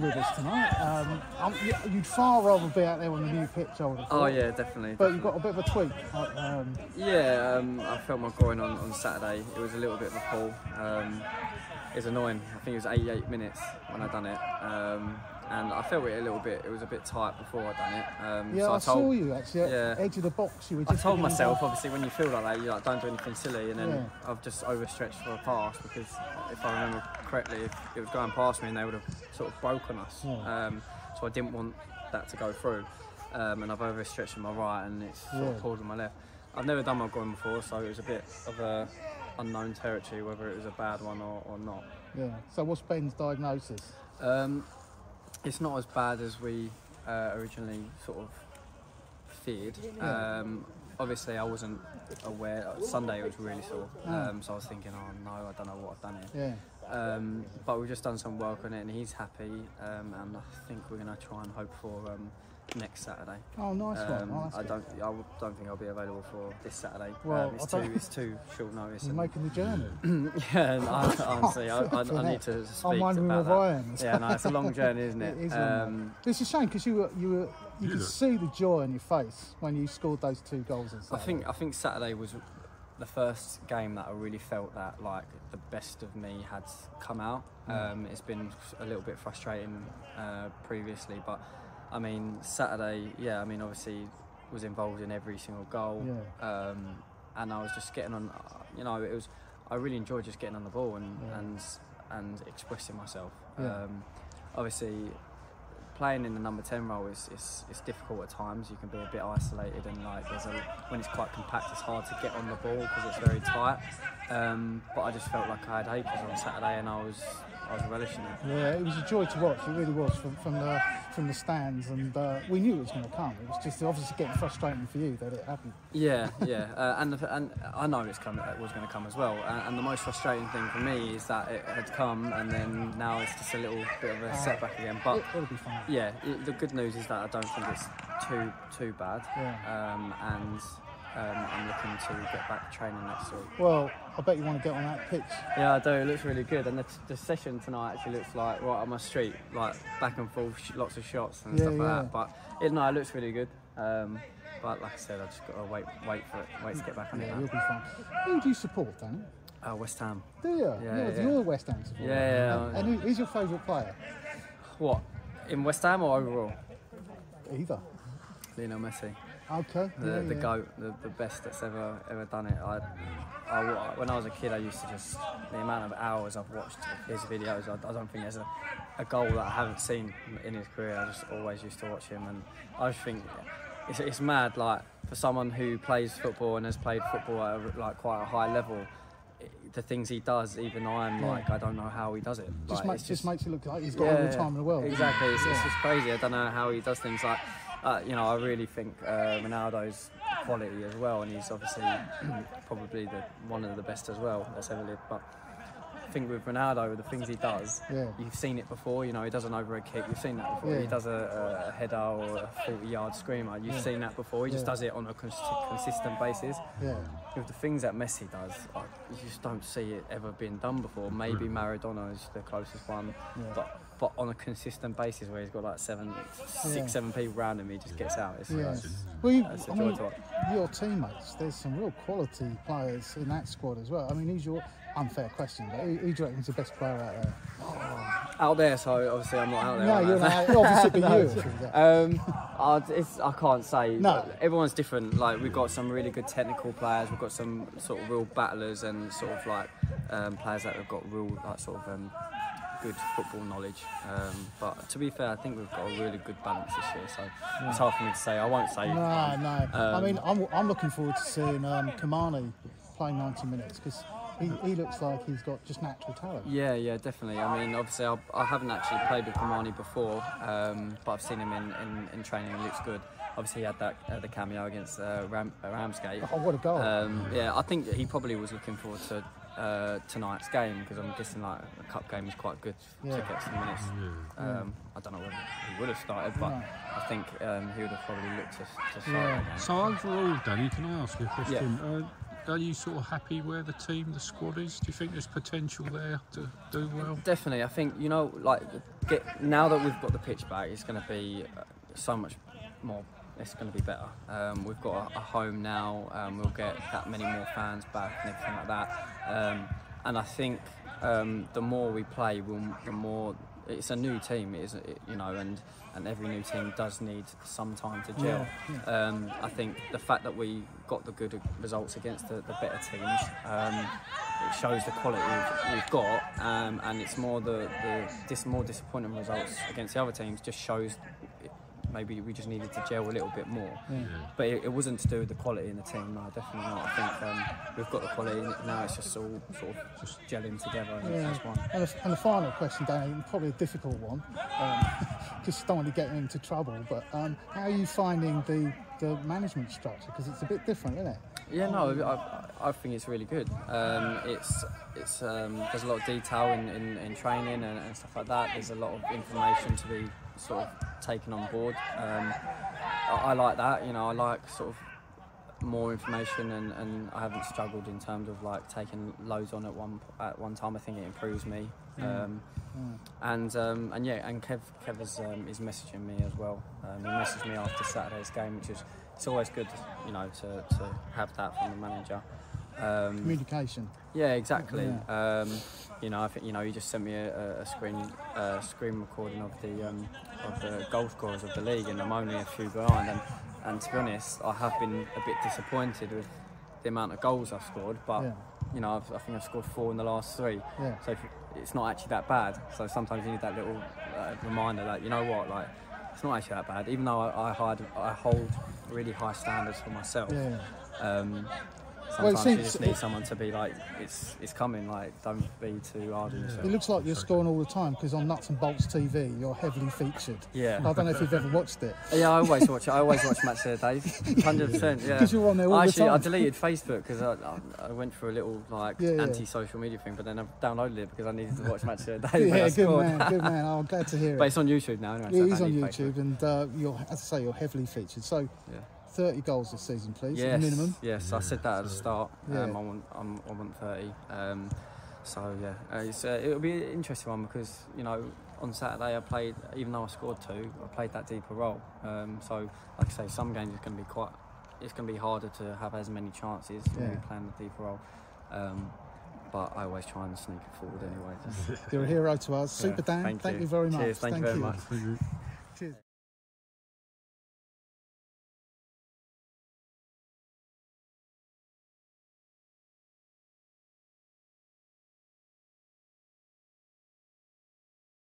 with us tonight. Um, you- you'd far rather be out there on the new pitch, I would have thought. Oh yeah, definitely. But you've got a bit of a tweak. like, Um, Yeah, um, I felt my groin on, on Saturday. It was a little bit of a pull. Um, it was annoying. I think it was 88 minutes when I done it, um, and I felt it a little bit. It was a bit tight before I done it. Um, yeah, so I, I told, saw you actually at yeah. edge of the box. You were I told myself, obviously, when you feel like that, you like don't do anything silly, and then Yeah. I've just overstretched for a pass because if I remember correctly, if it was going past me, and they would have sort of broken us. Yeah. Um, so I didn't want that to go through, um, and I've overstretched on my right, and it's sort of pulled on my left. I've never done my groin before, so it was a bit of a unknown territory whether it was a bad one or, or not. Yeah. So what's Ben's diagnosis? Um, it's not as bad as we uh, originally sort of feared. Um, obviously, I wasn't aware. Sunday it was really sore, Ah. um, so I was thinking, oh no, I don't know what I've done here. Yeah. Um, but we've just done some work on it, and he's happy. Um, and I think we're going to try and hope for um, next Saturday. Oh, nice one. Um, Oh, I good. don't. I w- don't think I'll be available for this Saturday. Well, um, it's too. It's too short notice. You're and- making the journey. yeah, I, honestly, I, I, I need to speak I'm wondering about where that. I am. Yeah, no, it's a long journey, isn't it? It is long, um, It's a shame because you were you were you You could see the joy on your face when you scored those two goals. on I think I think Saturday was the first game that I really felt that like the best of me had come out. Mm. Um, it's been a little bit frustrating uh, previously, but I mean Saturday, yeah, I mean obviously was involved in every single goal, Yeah. um, and I was just getting on. You know, it was I really enjoyed just getting on the ball and Yeah. and and expressing myself. Yeah. Um, obviously, playing in the number 10 role is, is, is difficult at times. You can be a bit isolated and like there's a when it's quite compact, it's hard to get on the ball because it's very tight. Um, but I just felt like I had acres on Saturday and I was I was relishing it. Yeah, it was a joy to watch. It really was from, from the from the stands, and uh, we knew it was going to come. It was just obviously getting frustrating for you that it happened. Yeah, yeah, uh, and the- and I know it's come, it was going to come as well. And, and the most frustrating thing for me is that it had come, and then now it's just a little bit of a setback again. But it, it'll be fine. yeah, it, the good news is that I don't think it's too too bad. Yeah. Um, and um, I'm looking to get back training next week. Well, I bet you want to get on that pitch. Yeah, I do. It looks really good, and the, the session tonight actually looks like right on my street, like back and forth, sh- lots of shots and Yeah, stuff like yeah. that. But it, no, it looks really good. Um, but like I said, I've just got to wait, wait for it, wait to get back on Yeah, it. you'll be fine. Who do you support, Danny? Uh, West Ham. Do you? Yeah, yeah, yeah. You're a West Ham supporter. Yeah, yeah, And, and who, who's your favourite player? What? In West Ham or overall? Either. Lionel Messi, Okay. the, yeah, the yeah. goat, the, the best that's ever ever done it. I, I, when I was a kid, I used to just the amount of hours I've watched his videos. I, I don't think there's a, a goal that I haven't seen in his career. I just always used to watch him, and I just think it's, it's mad. Like for someone who plays football and has played football at a, like quite a high level. The things he does, even I'm Yeah. like, I don't know how he does it. Just, Like, makes, it's just makes it look like he's got all the time in the world. Exactly, it's, it's just crazy. I don't know how he does things like, uh, you know, I really think uh, Ronaldo's quality as well, and he's obviously probably the one of the best as well that's ever lived. But I think with Ronaldo, the things he does, Yeah. you've seen it before. You know, he does an overhead kick. You've seen that before. Yeah. He does a, a header or a 40-yard screamer. You've Yeah. seen that before. He just does it on a cons- consistent basis Yeah. With the things that Messi does, I, you just don't see it ever being done before. Maybe Maradona is the closest one, Yeah. but but on a consistent basis where he's got like seven, six, Yeah. seven people around him, he just gets out. It's, Yeah. it's, Well, you, it's a I mean, to watch. your teammates, there's some real quality players in that squad as well. I mean, who's your unfair question, but who, who do you the best player out there? Out there, so obviously I'm not out there. No, I? you're not. Obviously, you. Um, I, it's, I can't say. No. Everyone's different. Like we've got some really good technical players. We've got some sort of real battlers and sort of like um, players that have got real like sort of um, good football knowledge. Um, but to be fair, I think we've got a really good balance this year. So it's hard for me to say. I won't say. No, no. I Um, mean, I'm, I'm looking forward to seeing um, Kamani playing 90 minutes because he, he looks like he's got just natural talent. Yeah, yeah, definitely. I mean, obviously, I, I haven't actually played with Kamani before, um, but I've seen him in, in, in training. He looks good. Obviously, he had that uh, the cameo against uh, Ram, uh, Ramsgate. Oh, what a goal. Um, yeah, I think he probably was looking forward to uh, tonight's game because I'm guessing like a cup game is quite good Yeah. to get some minutes. Um, I don't know whether he would have started, but No. I think um, he would have probably looked to, to start Yeah. So overall, Danny, can I ask you a question? Uh, are you sort of happy where the team, the squad is? Do you think there's potential there to do well? Definitely, I think you know, like get now that we've got the pitch back, it's going to be uh, so much more. It's going to be better. Um, we've got a, a home now. Um, we'll get that many more fans back and everything like that. Um, and I think um, the more we play, we'll, the more it's a new team. It is, it, you know, and and every new team does need some time to gel. Yeah, Um, I think the fact that we got the good results against the, the better teams, um, it shows the quality we've, we've got, um, and it's more the, the dis, more disappointing results against the other teams just shows maybe we just needed to gel a little bit more. But it, it wasn't to do with the quality in the team, no, definitely not. I think um, we've got the quality now; it's just all sort of just gelling together and Yeah. it's one. And, the, and the final question, Danny, probably a difficult one, because don't want to get into trouble. But um, how are you finding the the management structure? Because it's a bit different, isn't it? Yeah, no, I, I think it's really good. Um, it's it's um, there's a lot of detail in, in, in training and, and stuff like that. There's a lot of information to be sort of taken on board. Um, I, I like that. You know, I like sort of more information and, and I haven't struggled in terms of like taking loads on at one at one time. I think it improves me. Um, and um, and yeah, and Kev Kev is, um, is messaging me as well. Um, he messaged me after Saturday's game, which is it's always good, you know, to, to have that from the manager. Um, Communication. yeah, exactly. Um, you know, I think you know he just sent me a, a- screen a screen recording of the um, of the goal scorers of the league, and I'm only a few behind. And, and to be honest, I have been a bit disappointed with the amount of goals I've scored. But Yeah. you know, I've, I think I've scored four in the last three. Yeah. So if, it's not actually that bad. So sometimes you need that little uh, reminder that you know what, like it's not actually that bad. Even though I, I, hide, I hold really high standards for myself. Yeah. Um, Well, it sometimes you just need someone to be like, it's it's coming. Like, don't be too hard on yourself. It looks like you're scoring all the time because on Nuts and Bolts TV, you're heavily featured. Yeah. I don't know if you've ever watched it. Yeah, I always watch it. I always watch Match Day. Hundred percent. Yeah. 'Cause you're on there all the Actually, I deleted Facebook because I, I, I went through a little like Yeah, yeah. anti-social media thing, but then I downloaded it because I needed to watch Match Day. Yeah, good man, good man. I'm glad to hear it. But it's on YouTube now. Anyway, so It I is on YouTube, Facebook. and uh, you're, as I say, you're heavily featured. So, Yeah. 30 goals this season, please, Yes, minimum. Yes, I said that at the start. Yeah. Um, I want, I'm, I want 30. Um, so yeah, uh, it's, uh, it'll be an interesting one because you know on Saturday I played, even though I scored two, I played that deeper role. Um, so like I say, some games it's going to be quite, it's going to be harder to have as many chances when Yeah. you're playing the deeper role. Um, but I always try and sneak it forward anyway. Just, You're a hero to us. Yeah, Super Dan, thank thank you. you very much. Cheers, thank you very much. Thank you.